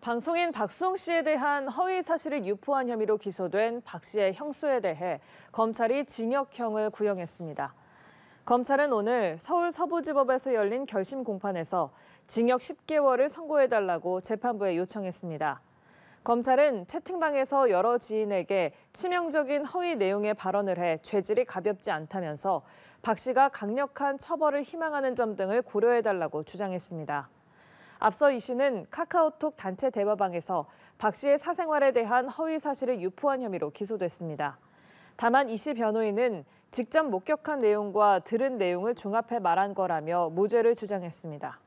방송인 박수홍 씨에 대한 허위 사실을 유포한 혐의로 기소된 박 씨의 형수에 대해 검찰이 징역형을 구형했습니다. 검찰은 오늘 서울 서부지법에서 열린 결심 공판에서 징역 10개월을 선고해달라고 재판부에 요청했습니다. 검찰은 채팅방에서 여러 지인에게 치명적인 허위 내용의 발언을 해 죄질이 가볍지 않다면서 박 씨가 강력한 처벌을 희망하는 점 등을 고려해달라고 주장했습니다. 앞서 이 씨는 카카오톡 단체 대화방에서 박 씨의 사생활에 대한 허위 사실을 유포한 혐의로 기소됐습니다. 다만 이 씨 변호인은 직접 목격한 내용과 들은 내용을 종합해 말한 거라며 무죄를 주장했습니다.